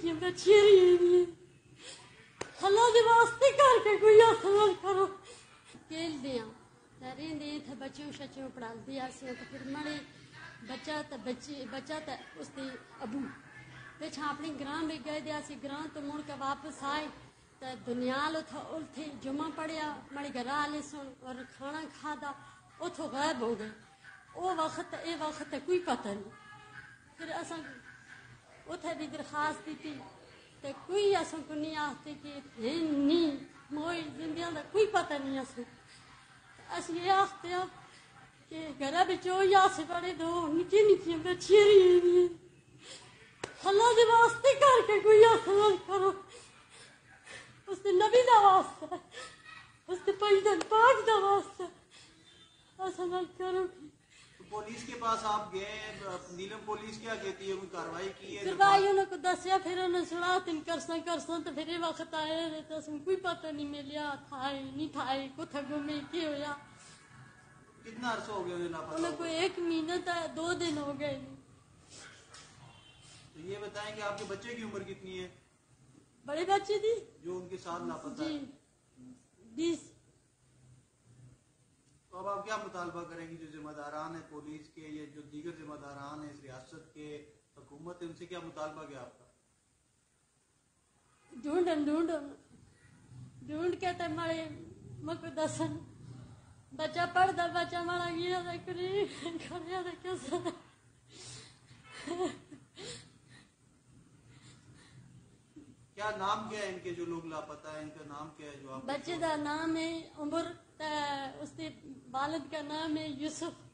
देखिए बच्चे रही अल्लाह के वास्ते करके कोई हसल करो। खेलते हैं रहते इतने बच्चे शच्चे पढ़ाते अस तो फिर मड़े बच्चा तो बच्चे, बच्चा तो उसके अबू। पिछ अपने ग्रां भी गए थे अस ग्रां तो मुड़ के वापस आए। तो दुनियाल उत उथे जुमा पढ़िया मड़े घर सुन और खाना खादा उतों गायब हो गए। वो वक्त ए वक्त कोई पता नहीं फिर असा उथे भी दरखास्त दी ते। कोई असंक तो नहीं आखते कि नहीं मोई जिंदियाँ का कोई पता नहीं अस अस ये आखते हैं कि घर बिच ही अस बड़े दो निक्की निक्की बच्चियाँ रही हल्ला दे वास्ते करके कोई आसान करो। उसने नबी का वास्ता उसने दिन पाक का वास्ता असल करो। कि ਵਾਸਤਾ ਅਸਾਂ ਨਾਲ ਕਰੋ तो पुलिस के पास आप गए नीलम पुलिस क्या कहती है कोई कार्रवाई की है ਕਰਵਾਈ ਉਹਨਾਂ ਕੋ ਦੱਸਿਆ ਫਿਰ ਉਹਨੇ ਸੁਣਾ ਤਿੰਨ ਕਰਸਾਂ ਕਰਸਾਂ ਤੇ ਫਿਰ ਇਹ ਵਕਤ ਆਏ ਨੇ ਤਾਂ ਸਾਨੂੰ ਕੋਈ ਪਤਾ ਨਹੀਂ ਮਿਲਿਆ ਥਾਏ ਨਹੀਂ ਥਾਏ ਕੁੱਥੇ ਗੁੰਮੇ ਕੀ ਹੋਇਆ कितना अरसा हो गया उन्हें लापता ਉਹਨਾਂ हुए? ਕੋ ਇੱਕ ਮਹੀਨਾ ਤਾਂ ਦੋ ਦਿਨ ਹੋ ਗਏ ਨੇ तो ये बताएं कि आपके बच्चे की उम्र कितनी है बड़े बच्चे थी जो उनके साथ लापता जी है बीस तो अब आप क्या मुतालबा करेंगे जो जिम्मेदारान है पुलिस के या जो दीगर जिम्मेदारान है इस रियासत के हुकूमत है उनसे क्या मुतालबा क्या आपका? ढूंढन ढूंढन ढूंढ के ते मरे मको दसन। बच्चा पढ़दा बच्चा मारा गया ते करी खड़िया ते कैसे क्या नाम क्या है इनके जो लोग लापता है? इनका नाम क्या है जो आप बच्चे का नाम है उमर उसके बालद का नाम है यूसुफ।